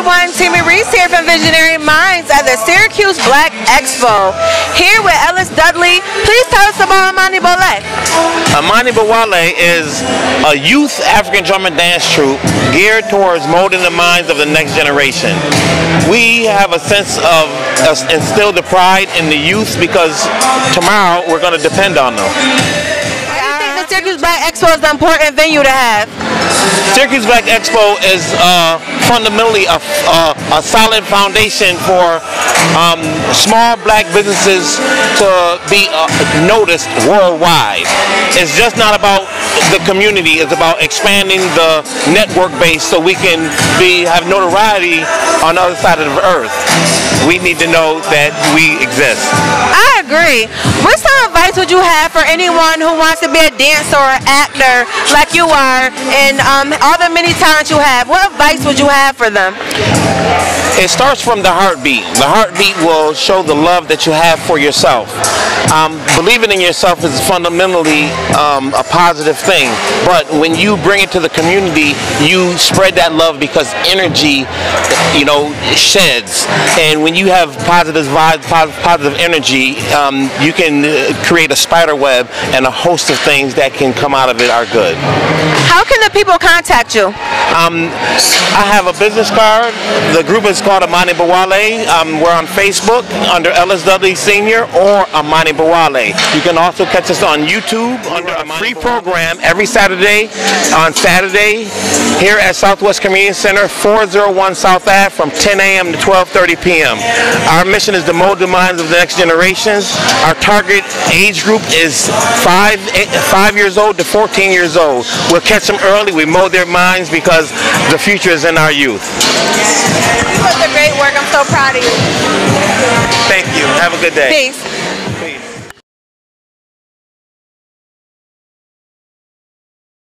everyone, Tammy Reese here from Visionary Minds at the Syracuse Black Expo. Here with Ellis Dudley. Please tell us about Amani Bole. Amani Bawale is a youth African drum and dance troupe geared towards molding the minds of the next generation. We have a sense of uh, instill the pride in the youth because tomorrow we're going to depend on them. You think the Syracuse Black Expo is the important venue to have? Syracuse Black Expo is uh, fundamentally a, a, a, solid foundation for um, small black businesses to be uh, noticed worldwide. It's just not about the community, it's about expanding the network base so we can be have notoriety on the other side of the earth. We need to know that we exist. I agree. What some advice would you have for anyone who wants to be a dancer or actor like you are and um, all the many talents you have? What advice would you have for them? It starts from the heartbeat. The heartbeat will show the love that you have for yourself. Um, believing in yourself is fundamentally um, a positive thing, but when you bring it to the community, you spread that love because energy, you know, sheds. And when you have positive vibes, positive energy, um, you can uh, create a spider web, and a host of things that can come out of it are good. How can the people contact you? Um, I have a business card. The group is called Amani Bawale. Um, we're on Facebook under Ellis Dudley Sr. or Amani Bawale. You can also catch us on YouTube under a free program every Saturday on Saturday here at Southwest Community Center, 401 South Ave from 10 a.m. to 12.30 p.m. Our mission is to mold the minds of the next generations. Our target age group is five, eight, five years old to 14 years old. We'll catch them early. We mold their minds because the future is in our youth. You did great work. I'm so proud of you. Thank you. Have a good day. Peace.